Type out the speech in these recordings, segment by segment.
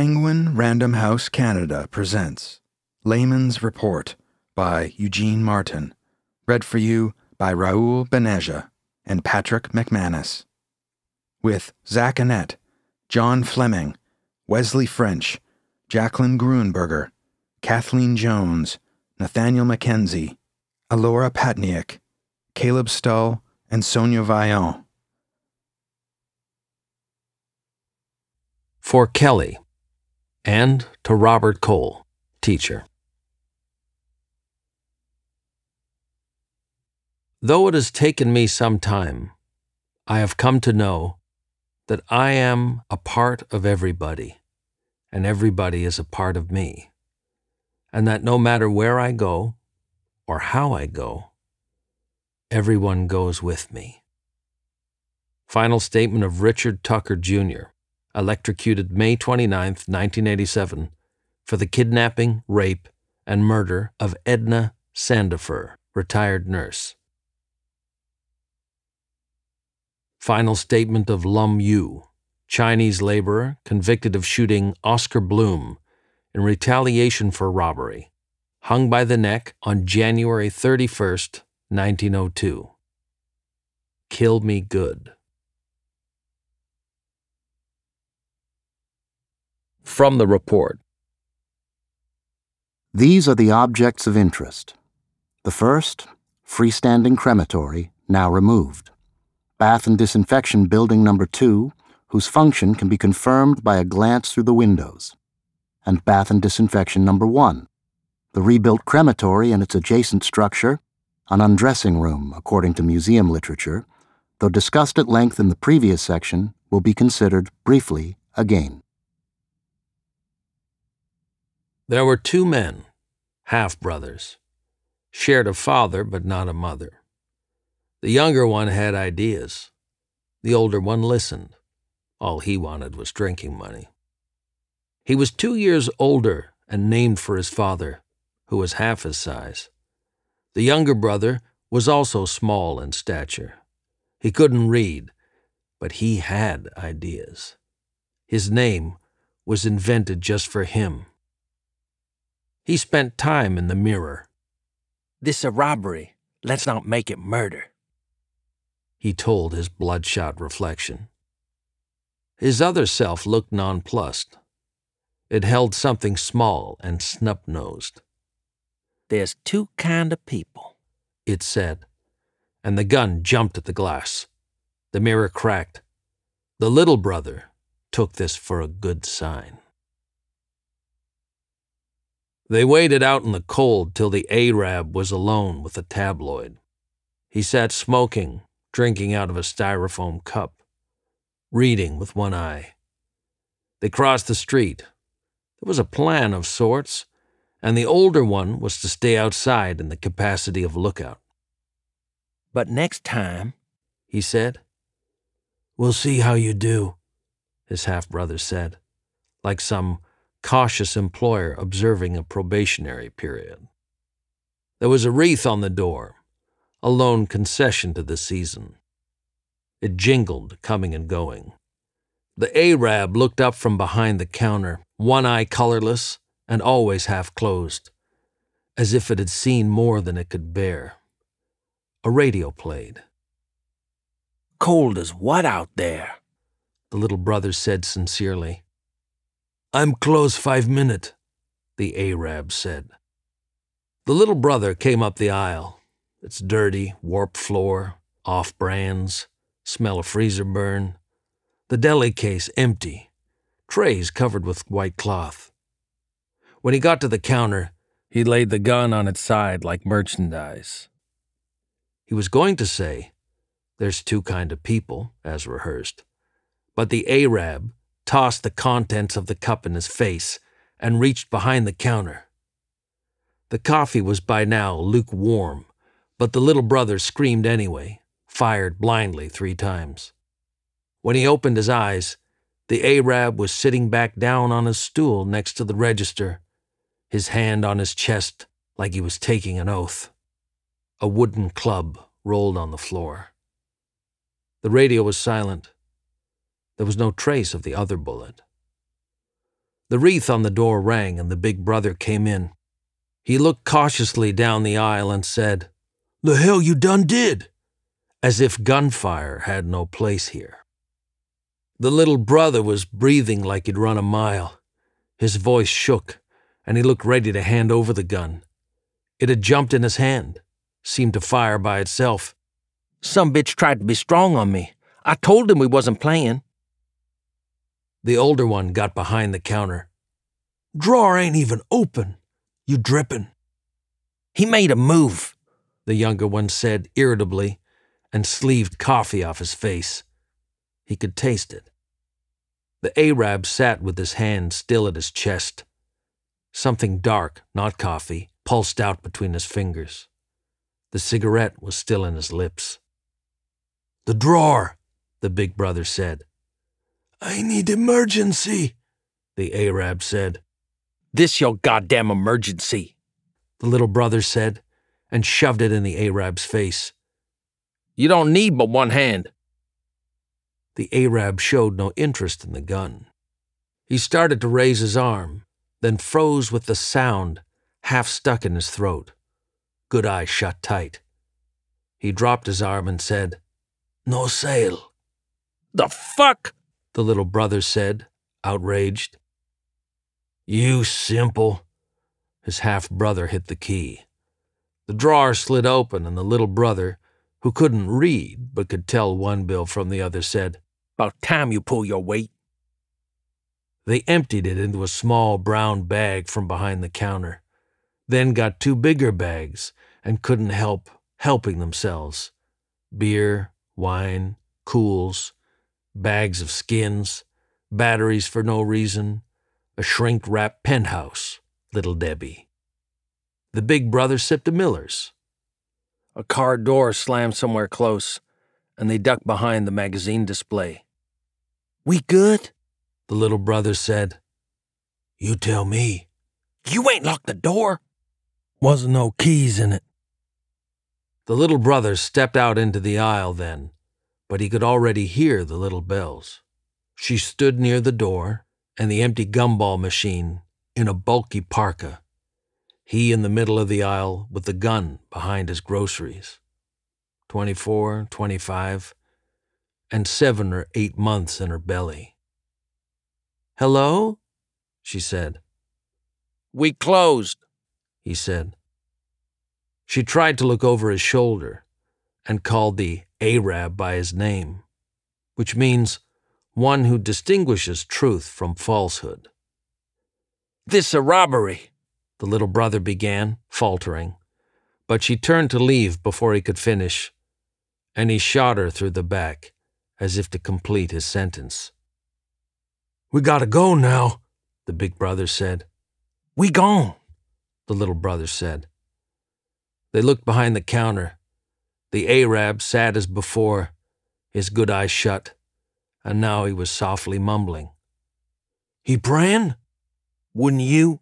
Penguin Random House Canada presents Layman's Report by Eugene Marten, read for you by Raoul Bhaneja and Patrick McManus. With Zak Annette, John Fleming, Wesley French, Jaclyn Gruenberger, Kathleen Jones, Nathaniel McKenzie, Ellora Patnaik, Caleb Stull, and Sonia Vaillant. For Kelly and to Robert Cole, teacher. Though it has taken me some time, I have come to know that I am a part of everybody, and everybody is a part of me, and that no matter where I go or how I go, everyone goes with me. Final statement of Richard Tucker, Jr., electrocuted May 29, 1987, for the kidnapping, rape, and murder of Edna Sandifer, retired nurse. Final statement of Lum Yu, Chinese laborer convicted of shooting Oscar Bloom in retaliation for robbery, hung by the neck on January 31, 1902. Kill me good. From the report. These are the objects of interest. The first, freestanding crematory, now removed. Bath and Disinfection Building Number 2, whose function can be confirmed by a glance through the windows. And Bath and Disinfection Number 1, the rebuilt crematory and its adjacent structure, an undressing room, according to museum literature, though discussed at length in the previous section, will be considered briefly again. There were two men, half brothers, shared a father but not a mother. The younger one had ideas. The older one listened. All he wanted was drinking money. He was two years older and named for his father, who was half his size. The younger brother was also small in stature. He couldn't read, but he had ideas. His name was invented just for him. He spent time in the mirror. This a robbery. Let's not make it murder. He told his bloodshot reflection. His other self looked nonplussed. It held something small and snub-nosed. There's two kind of people, it said, and the gun jumped at the glass. The mirror cracked. The little brother took this for a good sign. They waited out in the cold till the Arab was alone with the tabloid. He sat smoking, drinking out of a styrofoam cup, reading with one eye. They crossed the street. There was a plan of sorts, and the older one was to stay outside in the capacity of lookout. But next time, he said. We'll see how you do, his half brother said, like some cautious employer observing a probationary period. There was a wreath on the door, a lone concession to the season. It jingled, coming and going. The Arab looked up from behind the counter, one eye colorless and always half closed, as if it had seen more than it could bear. A radio played. Cold as what out there? The little brother said sincerely. I'm close five minute, the Arab said. The little brother came up the aisle. It's dirty, warped floor, off brands, smell of freezer burn. The deli case empty, trays covered with white cloth. When he got to the counter, he laid the gun on its side like merchandise. He was going to say, There's two kind of people, as rehearsed, but the Arab tossed the contents of the cup in his face, and reached behind the counter. The coffee was by now lukewarm, but the little brother screamed anyway, fired blindly three times. When he opened his eyes, the Arab was sitting back down on his stool next to the register, his hand on his chest like he was taking an oath. A wooden club rolled on the floor. The radio was silent. There was no trace of the other bullet. The wreath on the door rang, and the big brother came in. He looked cautiously down the aisle and said, The hell you done did? As if gunfire had no place here. The little brother was breathing like he'd run a mile. His voice shook, and he looked ready to hand over the gun. It had jumped in his hand, seemed to fire by itself. Some bitch tried to be strong on me. I told him we wasn't playing. The older one got behind the counter. Drawer ain't even open. You drippin'. He made a move, the younger one said irritably, and sleeved coffee off his face. He could taste it. The Arab sat with his hand still at his chest. Something dark, not coffee, pulsed out between his fingers. The cigarette was still in his lips. The drawer, the big brother said. I need emergency, the Arab said. This your goddamn emergency, the little brother said, and shoved it in the Arab's face. You don't need but one hand. The Arab showed no interest in the gun. He started to raise his arm, then froze with the sound half stuck in his throat. Good eye shut tight. He dropped his arm and said, No sale. The fuck? The little brother said, outraged. You simple. His half brother hit the key. The drawer slid open, and the little brother, who couldn't read but could tell one bill from the other, said, About time you pull your weight. They emptied it into a small brown bag from behind the counter, then got two bigger bags and couldn't help helping themselves. Beer, wine, Kools, bags of skins, batteries for no reason, a shrink wrapped penthouse, little Debbie. The big brother sipped a Miller's. A car door slammed somewhere close, and they ducked behind the magazine display. We good? The little brother said. You tell me. You ain't locked the door. Wasn't no keys in it. The little brother stepped out into the aisle then, but he could already hear the little bells. She stood near the door and the empty gumball machine in a bulky parka. He in the middle of the aisle with the gun behind his groceries. Twenty-four, twenty-five, and seven or eight months in her belly. Hello? she said. We closed, he said. She tried to look over his shoulder and called the Arab by his name, which means one who distinguishes truth from falsehood. This a robbery, the little brother began, faltering, but she turned to leave before he could finish, and he shot her through the back as if to complete his sentence. We gotta go now, the big brother said. We gone, the little brother said. They looked behind the counter. The Arab sat as before, his good eyes shut, and now he was softly mumbling. He praying? Wouldn't you?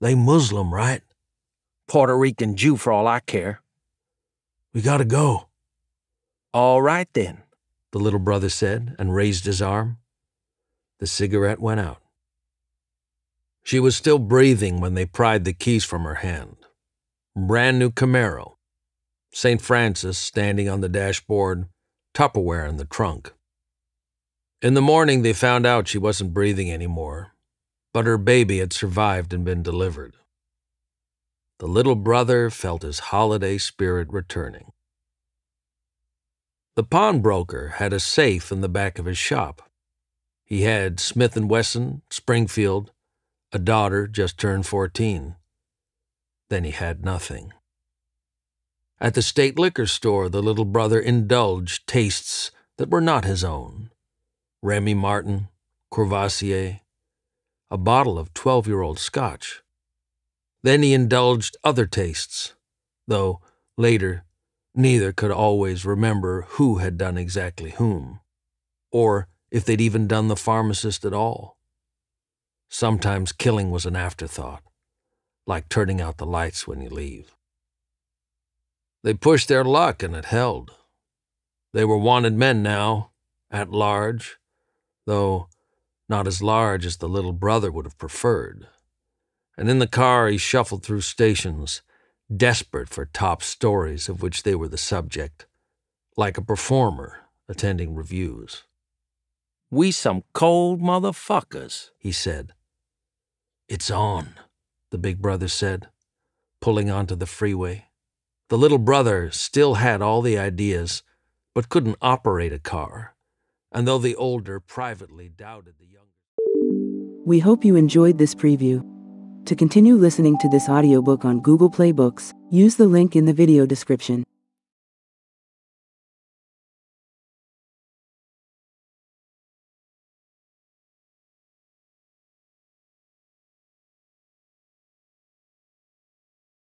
They Muslim, right? Puerto Rican Jew for all I care. We gotta go. All right then, the little brother said and raised his arm. The cigarette went out. She was still breathing when they pried the keys from her hand. Brand new Camaro. St. Francis standing on the dashboard, Tupperware in the trunk. In the morning, they found out she wasn't breathing anymore, but her baby had survived and been delivered. The little brother felt his holiday spirit returning. The pawnbroker had a safe in the back of his shop. He had Smith & Wesson, Springfield, a daughter just turned 14. Then he had nothing. At the state liquor store, the little brother indulged tastes that were not his own. Remy Martin, Courvoisier, a bottle of 12 year old scotch. Then he indulged other tastes, though later neither could always remember who had done exactly whom, or if they'd even done the pharmacist at all. Sometimes killing was an afterthought, like turning out the lights when you leave. They pushed their luck and it held. They were wanted men now, at large, though not as large as the little brother would have preferred. And in the car, he shuffled through stations, desperate for top stories of which they were the subject, like a performer attending reviews. We some cold motherfuckers, he said. It's on, the big brother said, pulling onto the freeway. The little brother still had all the ideas, but couldn't operate a car, and though the older privately doubted the younger. We hope you enjoyed this preview. To continue listening to this audiobook on Google Play Books, use the link in the video description.